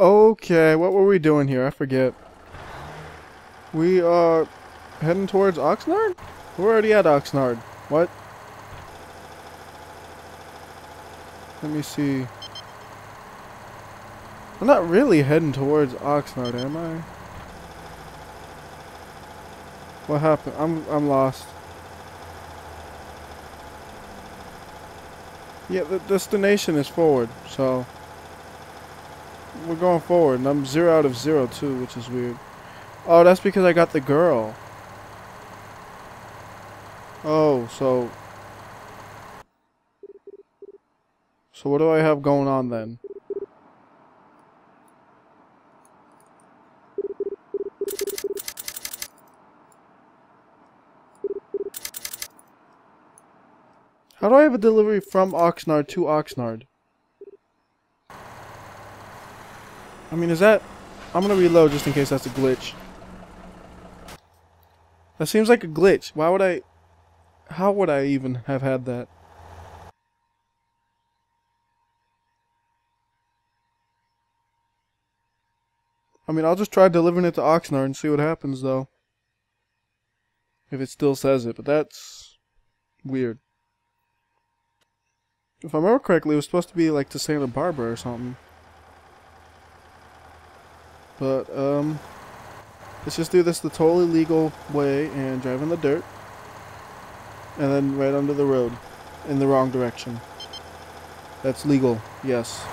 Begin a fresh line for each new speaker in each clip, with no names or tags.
Okay, what were we doing here? I forget. We are heading towards Oxnard? We're already at Oxnard. What? Let me see. I'm not really heading towards Oxnard, am I? What happened? I'm I'm lost. Yeah, the destination is forward, so we're going forward, and I'm zero out of zero too, which is weird. Oh, that's because I got the girl. Oh, so so what do I have going on then? How do I have a delivery from Oxnard to Oxnard? I mean, is that... I'm gonna reload just in case that's a glitch. That seems like a glitch. Why would I... How would I even have had that? I mean, I'll just try delivering it to Oxnard and see what happens, though. If it still says it, but that's... weird. If I remember correctly, it was supposed to be, like, to Santa Barbara or something. But, um, let's just do this the totally legal way and drive in the dirt. And then right under the road in the wrong direction. That's legal, yes.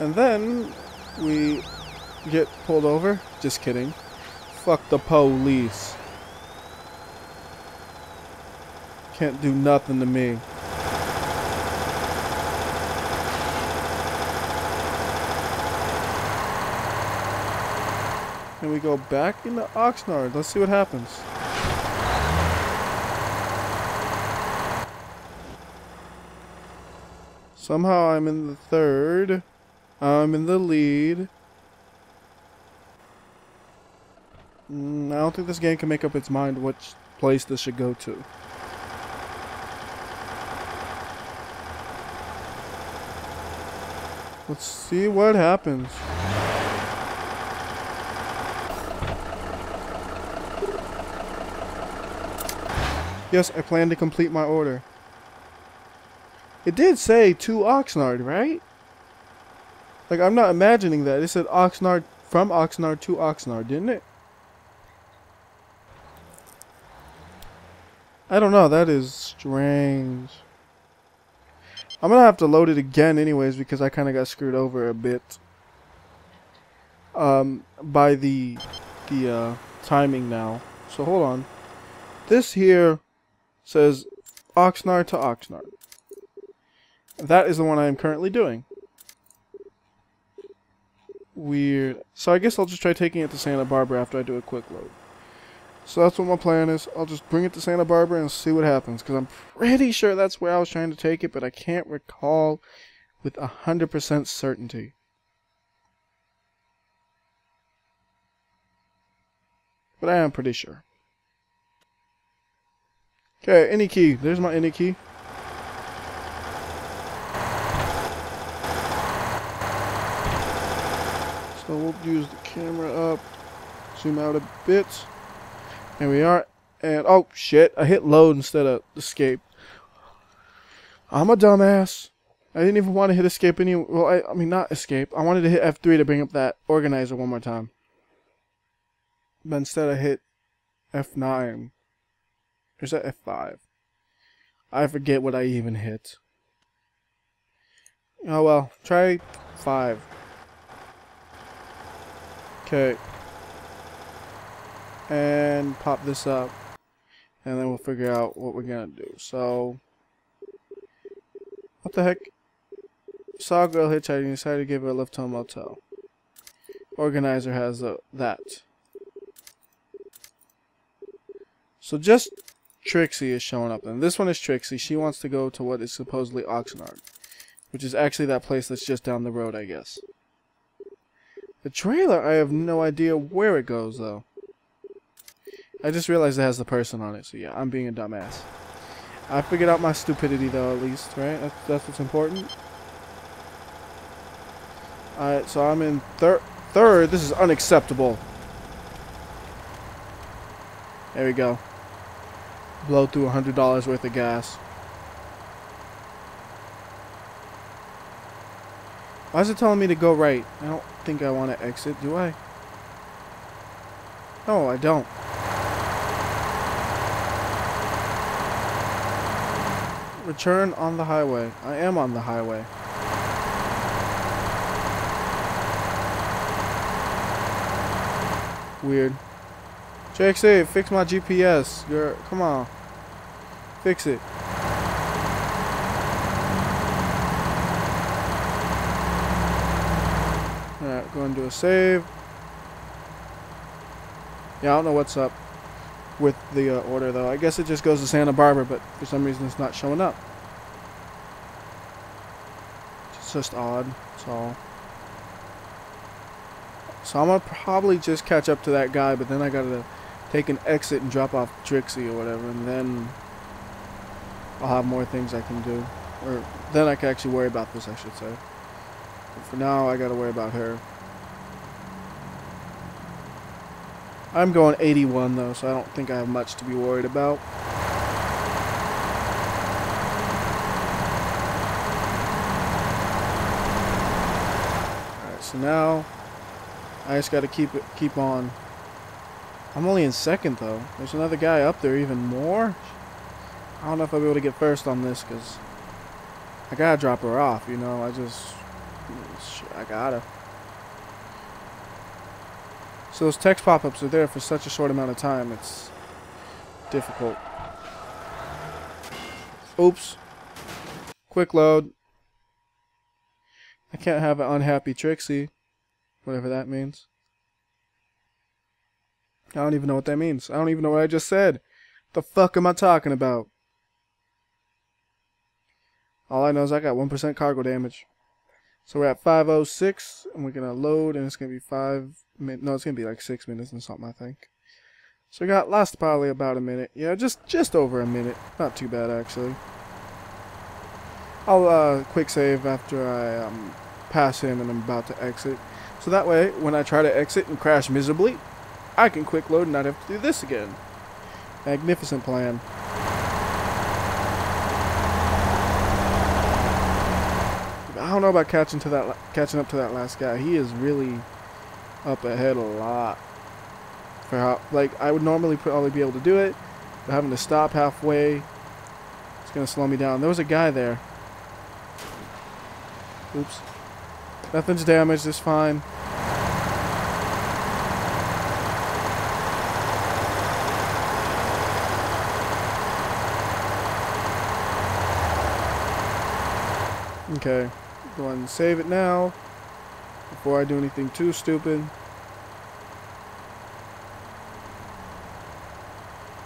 And then we get pulled over. Just kidding. Fuck the police. Can't do nothing to me. And we go back into Oxnard. Let's see what happens. Somehow I'm in the third. I'm in the lead. Mm, I don't think this game can make up its mind which place this should go to. Let's see what happens. Yes, I plan to complete my order. It did say to Oxnard, right? Like, I'm not imagining that. It said Oxnard, from Oxnard to Oxnard, didn't it? I don't know. That is strange. I'm going to have to load it again anyways because I kind of got screwed over a bit. Um, by the, the, uh, timing now. So, hold on. This here says Oxnard to Oxnard. That is the one I am currently doing. Weird. So I guess I'll just try taking it to Santa Barbara after I do a quick load. So that's what my plan is. I'll just bring it to Santa Barbara and see what happens. Because I'm pretty sure that's where I was trying to take it, but I can't recall with 100% certainty. But I am pretty sure. Okay, any key. There's my any key. So we'll use the camera up, zoom out a bit. There we are. And, oh, shit, I hit load instead of escape. I'm a dumbass. I didn't even want to hit escape any, well, I, I mean, not escape. I wanted to hit F3 to bring up that organizer one more time. But instead I hit F9. Is that F5? I forget what I even hit. Oh well, try 5. Okay. And pop this up. And then we'll figure out what we're gonna do. So, what the heck? Saw a girl hitchhiking, decided to give her a lift a motel. Organizer has a, that. So just Trixie is showing up. And this one is Trixie. She wants to go to what is supposedly Oxnard. Which is actually that place that's just down the road, I guess. The trailer, I have no idea where it goes, though. I just realized it has the person on it, so yeah, I'm being a dumbass. I figured out my stupidity though, at least, right? That's, that's what's important. Alright, so I'm in third. Third, this is unacceptable. There we go. Blow through a $100 worth of gas. Why is it telling me to go right? I don't think I want to exit, do I? No, I don't. Return on the highway. I am on the highway. Weird. JXA, fix my GPS. Come on. Fix it. Alright, go and do a save. Yeah, I don't know what's up with the uh, order though. I guess it just goes to Santa Barbara, but for some reason it's not showing up. It's just odd, all. So I'm gonna probably just catch up to that guy, but then I gotta take an exit and drop off Trixie or whatever, and then I'll have more things I can do. Or then I can actually worry about this, I should say. But for now, I gotta worry about her. I'm going 81 though, so I don't think I have much to be worried about. Alright, so now I just gotta keep it keep on. I'm only in second though. There's another guy up there even more. I don't know if I'll be able to get first on this because I gotta drop her off, you know. I just I gotta. So those text pop-ups are there for such a short amount of time. It's difficult. Oops. Quick load. I can't have an unhappy Trixie. Whatever that means. I don't even know what that means. I don't even know what I just said. The fuck am I talking about? All I know is I got 1% cargo damage. So we're at 506, and we're to load, and it's to be 5 minutes. No, it's to be like 6 minutes and something, I think. So we got last probably about a minute. Yeah, just just over a minute. Not too bad, actually. I'll uh, quick save after I um, pass him and I'm about to exit. So that way, when I try to exit and crash miserably, I can quick load and not have to do this again. Magnificent plan. I don't know about catching to that, catching up to that last guy. He is really up ahead a lot. For how, like, I would normally probably be able to do it, but having to stop halfway, it's gonna slow me down. There was a guy there. Oops. Nothing's damaged. It's fine. Okay, go ahead and save it now before I do anything too stupid.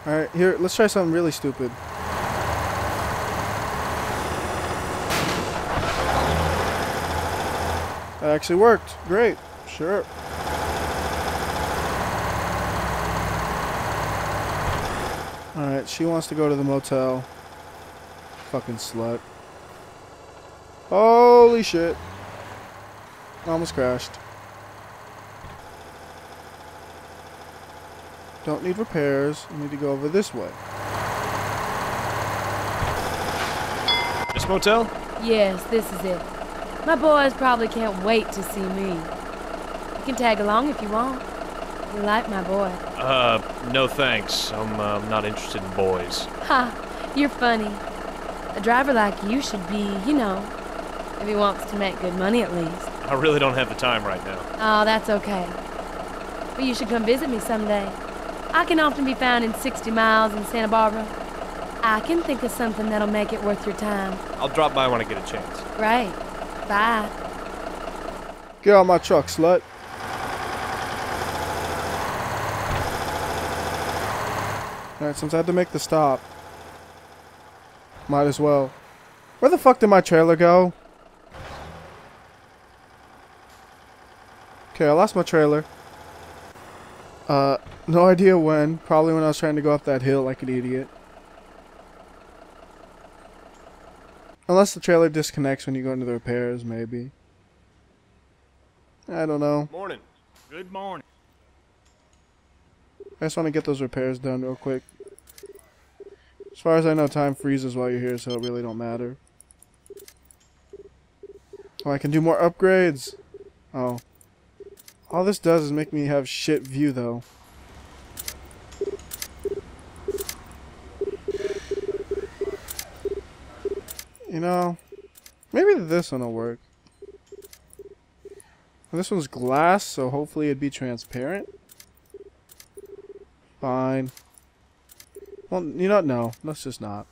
Alright, here, let's try something really stupid. That actually worked. Great. Sure. Alright, she wants to go to the motel. Fucking slut. Oh, Holy shit. Almost crashed. Don't need repairs. I need to go over this way.
This motel?
Yes, this is it. My boys probably can't wait to see me. You can tag along if you want. You like my boy.
Uh, no thanks. I'm uh, not interested in boys.
Ha, you're funny. A driver like you should be, you know, if he wants to make good money at least.
I really don't have the time right now.
Oh, that's okay. But you should come visit me someday. I can often be found in 60 miles in Santa Barbara. I can think of something that'll make it worth your time.
I'll drop by when I get a chance.
Great. Bye.
Get out my truck, slut. Alright, since I had to make the stop, might as well. Where the fuck did my trailer go? Okay, I lost my trailer. Uh, no idea when. Probably when I was trying to go up that hill like an idiot. Unless the trailer disconnects when you go into the repairs, maybe. I don't know.
Morning.
Good morning.
I just want to get those repairs done real quick. As far as I know, time freezes while you're here, so it really don't matter. Oh, I can do more upgrades. Oh. All this does is make me have shit view, though. You know, maybe this one will work. This one's glass, so hopefully it'd be transparent. Fine. Well, you know? No. Let's just not.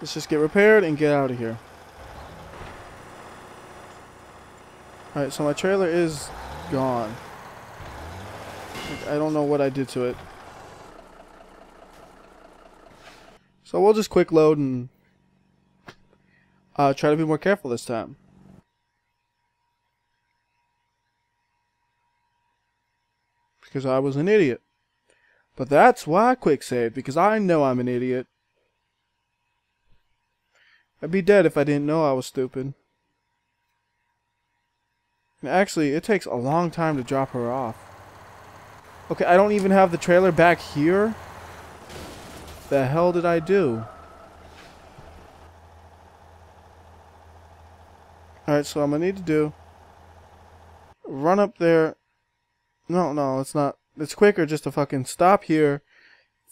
Let's just get repaired and get out of here. Alright, so my trailer is gone. I don't know what I did to it. So we'll just quick load and uh, try to be more careful this time. Because I was an idiot. But that's why I quick saved, because I know I'm an idiot. I'd be dead if I didn't know I was stupid. Actually, it takes a long time to drop her off. Okay, I don't even have the trailer back here? The hell did I do? Alright, so I'm gonna need to do... Run up there. No, no, it's not. It's quicker just to fucking stop here.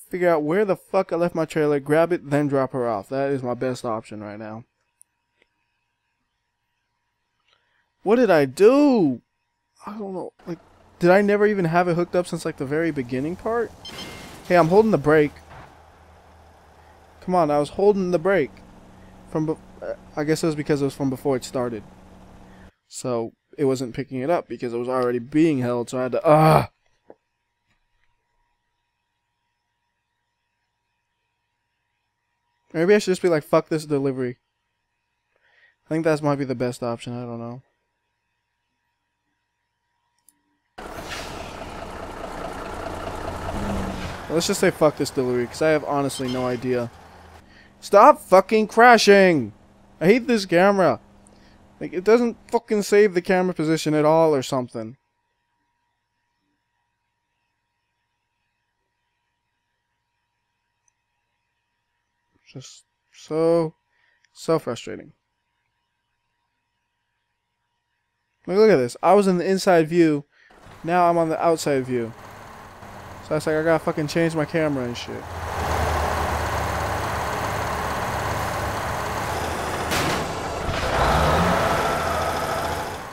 Figure out where the fuck I left my trailer, grab it, then drop her off. That is my best option right now. What did I do? I don't know. Like, did I never even have it hooked up since like the very beginning part? Hey, I'm holding the brake. Come on, I was holding the brake from. I guess it was because it was from before it started. So it wasn't picking it up because it was already being held. So I had to. Ah. Maybe I should just be like, fuck this delivery. I think that might be the best option. I don't know. Let's just say fuck this delivery, because I have honestly no idea. Stop fucking crashing! I hate this camera. Like, it doesn't fucking save the camera position at all or something. Just so, so frustrating. Look, look at this. I was in the inside view. Now I'm on the outside view. So it's like I gotta fucking change my camera and shit.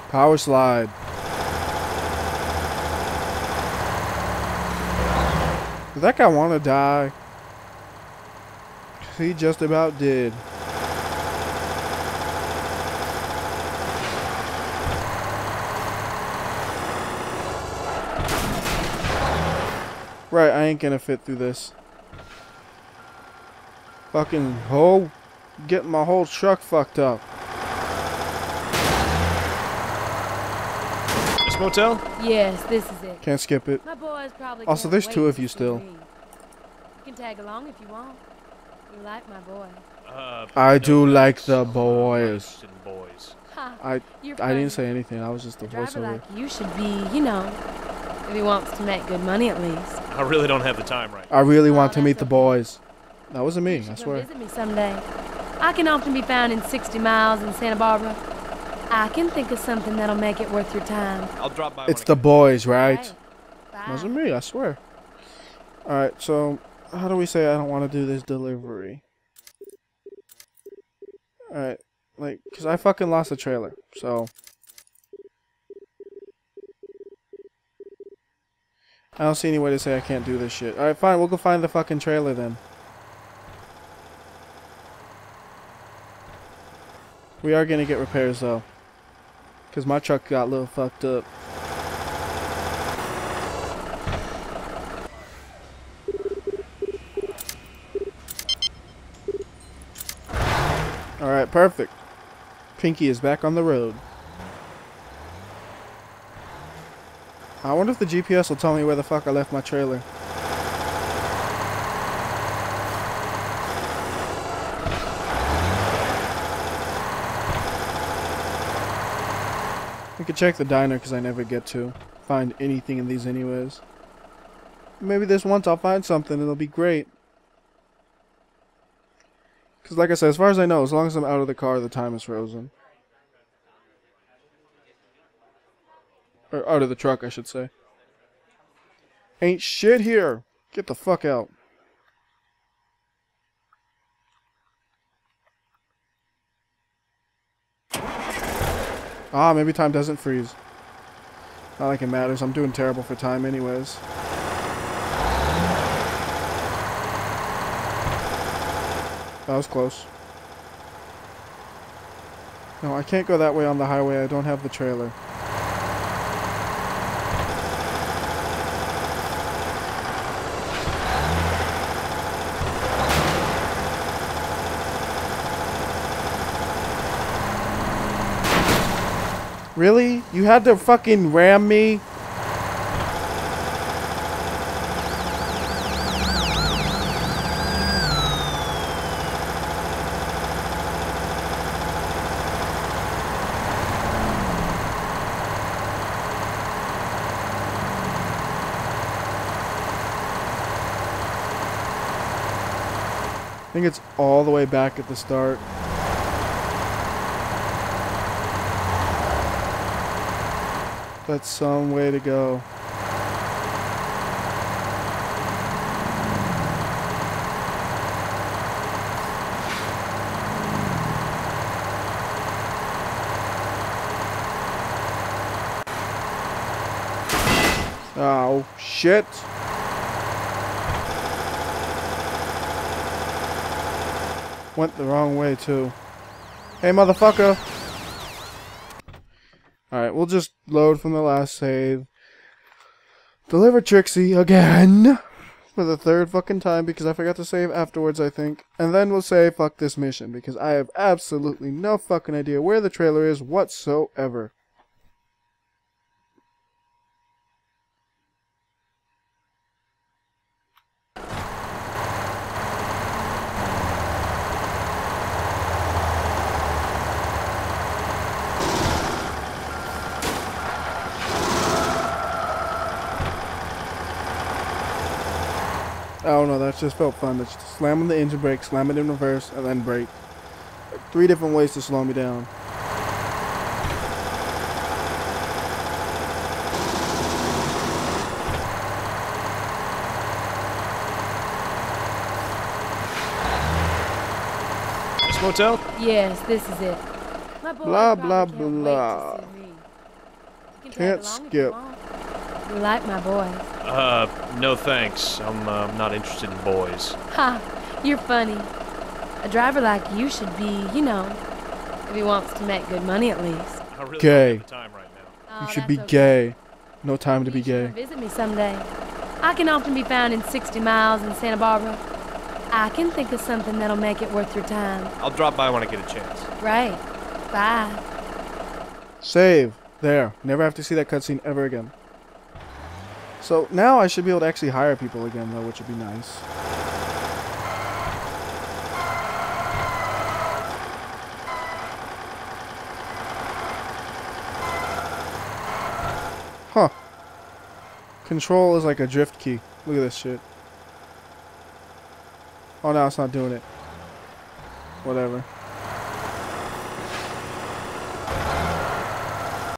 Power slide. Does that guy want to die? he just about did. Right, I ain't gonna fit through this. Fucking whole, getting my whole truck fucked up.
This motel?
Yes, this is it.
Can't skip it.
My boys probably.
Also,
can't
there's two of you still.
me. You can tag along if you want. You like my boy.
Uh,
I do
thanks.
like the boys.
boys.
Ha,
I I didn't say anything. I was just the
A
voiceover.
like you should be, you know, if he wants to make good money at least.
I really don't have the time right now.
I really want to meet the boys. That wasn't me. I swear.
visit me someday. I can often be found in 60 miles in Santa Barbara. I can think of something that'll make it worth your time.
I'll drop by.
It's the boys, right?
Hey.
Wasn't me. I swear. All right. So how do we say I don't want to do this delivery? All right. Like, cause I fucking lost the trailer. So. I don't see any way to say I can't do this shit. Alright, fine, we'll go find the fucking trailer then. We are gonna get repairs though. Cause my truck got a little fucked up. Alright, perfect. Pinky is back on the road. I wonder if the GPS will tell me where the fuck I left my trailer. We could check the diner because I never get to find anything in these anyways. Maybe this once I'll find something it'll be great. Because like I said, as far as I know, as long as I'm out of the car, the time is frozen. Or out of the truck, I should say. Ain't shit here. Get the fuck out. Ah, maybe time doesn't freeze. Not like it matters. I'm doing terrible for time anyways. That was close. No, I can't go that way on the highway. I don't have the trailer. Really? You had to fucking ram me? I think it's all the way back at the start. That's some way to go. Oh, shit. Went the wrong way, too. Hey, motherfucker. We'll just load from the last save. Deliver Trixie again. For the third fucking time because I forgot to save afterwards, I think. And then we'll say fuck this mission because I have absolutely no fucking idea where the trailer is whatsoever. Don't know, that just felt fun. Just slam on the engine brake, slam it in reverse, and then brake. Three different ways to slow me down.
This motel?
Yes, this is it. My boys
Blah,
probably
blah,
can't
blah.
see me. You can tag
Can't
along if
skip.
Want. You like my boys.
Uh, no thanks. I'm uh, not interested in boys.
Ha! You're funny. A driver like you should be, you know, if he wants to make good money at least.
I really
Gay.
don't have the time right now.
You
Oh,
should be
okay.
gay. No time to be
You should
gay.
Visit me someday. I can often be found in 60 miles in Santa Barbara. I can think of something that'll make it worth your time.
I'll drop by when I get a chance.
Right. Bye.
Save. There. Never have to see that cutscene ever again. So now I should be able to actually hire people again, though, which would be nice. Huh. Control is like a drift key. Look at this shit. Oh, no, it's not doing it. Whatever.